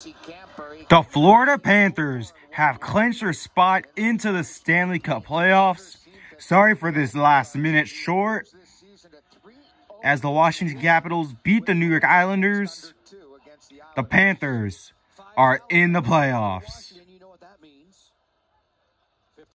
The Florida Panthers have clinched their spot into the Stanley Cup playoffs. Sorry for this last minute short. As the Washington Capitals beat the New York Islanders, the Panthers are in the playoffs.